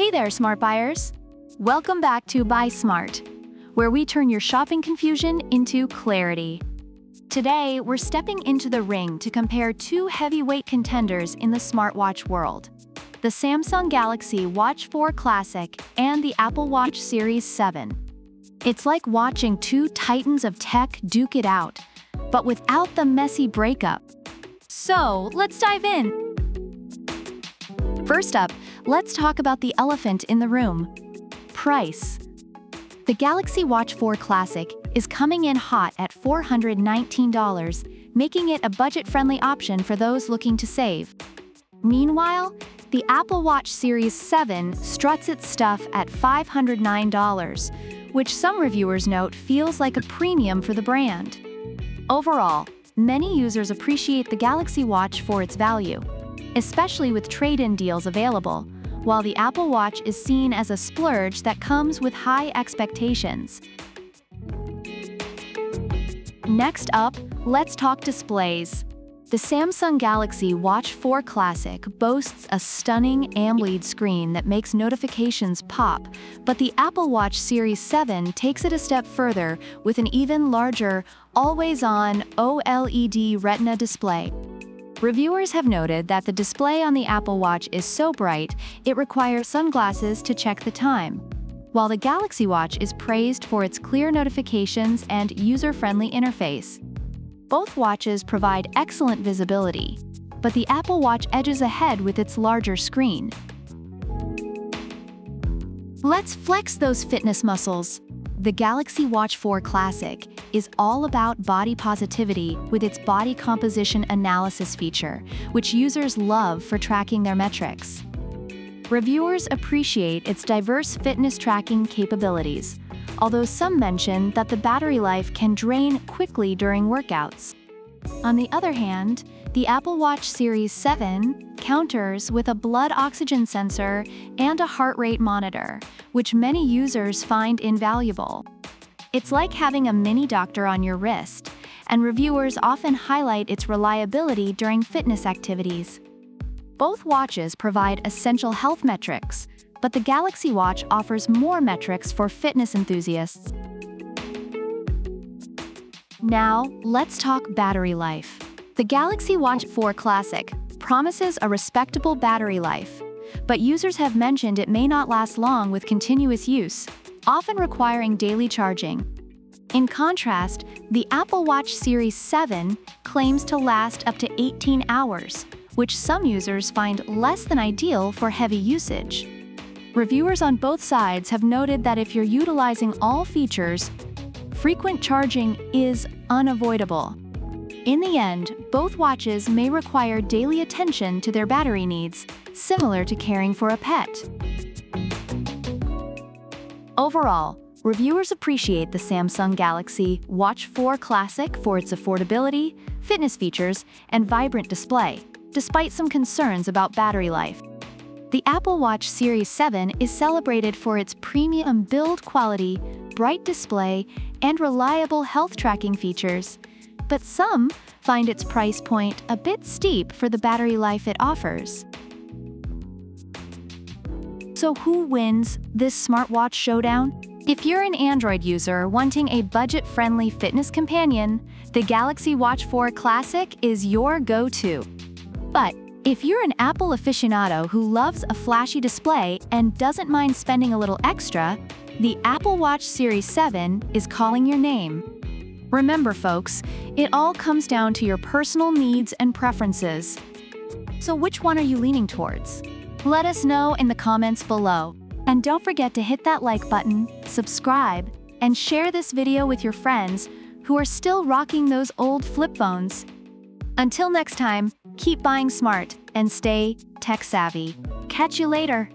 Hey there, smart buyers! Welcome back to Buy Smart, where we turn your shopping confusion into clarity. Today, we're stepping into the ring to compare two heavyweight contenders in the smartwatch world the Samsung Galaxy Watch 4 Classic and the Apple Watch Series 7. It's like watching two titans of tech duke it out, but without the messy breakup. So, let's dive in. First up, let's talk about the elephant in the room. Price. The Galaxy Watch 4 Classic is coming in hot at $419, making it a budget-friendly option for those looking to save. Meanwhile, the Apple Watch Series 7 struts its stuff at $509, which some reviewers note feels like a premium for the brand. Overall, many users appreciate the Galaxy Watch for its value especially with trade-in deals available, while the Apple Watch is seen as a splurge that comes with high expectations. Next up, let's talk displays. The Samsung Galaxy Watch 4 Classic boasts a stunning AMOLED screen that makes notifications pop, but the Apple Watch Series 7 takes it a step further with an even larger, always-on OLED Retina display. Reviewers have noted that the display on the Apple Watch is so bright, it requires sunglasses to check the time. While the Galaxy Watch is praised for its clear notifications and user-friendly interface. Both watches provide excellent visibility, but the Apple Watch edges ahead with its larger screen. Let's flex those fitness muscles. The Galaxy Watch 4 Classic is all about body positivity with its body composition analysis feature, which users love for tracking their metrics. Reviewers appreciate its diverse fitness tracking capabilities, although some mention that the battery life can drain quickly during workouts. On the other hand, the Apple Watch Series 7 counters with a blood oxygen sensor and a heart rate monitor, which many users find invaluable. It's like having a mini doctor on your wrist, and reviewers often highlight its reliability during fitness activities. Both watches provide essential health metrics, but the Galaxy Watch offers more metrics for fitness enthusiasts. Now, let's talk battery life. The Galaxy Watch 4 Classic promises a respectable battery life, but users have mentioned it may not last long with continuous use, often requiring daily charging. In contrast, the Apple Watch Series 7 claims to last up to 18 hours, which some users find less than ideal for heavy usage. Reviewers on both sides have noted that if you're utilizing all features, frequent charging is unavoidable. In the end, both watches may require daily attention to their battery needs, similar to caring for a pet. Overall, reviewers appreciate the Samsung Galaxy Watch 4 Classic for its affordability, fitness features, and vibrant display, despite some concerns about battery life. The Apple Watch Series 7 is celebrated for its premium build quality, bright display, and reliable health tracking features, but some find its price point a bit steep for the battery life it offers. So who wins this smartwatch showdown? If you're an Android user wanting a budget-friendly fitness companion, the Galaxy Watch 4 Classic is your go-to. But if you're an Apple aficionado who loves a flashy display and doesn't mind spending a little extra, the Apple Watch Series 7 is calling your name. Remember folks, it all comes down to your personal needs and preferences. So which one are you leaning towards? Let us know in the comments below. And don't forget to hit that like button, subscribe, and share this video with your friends who are still rocking those old flip phones. Until next time, keep buying smart and stay tech savvy. Catch you later.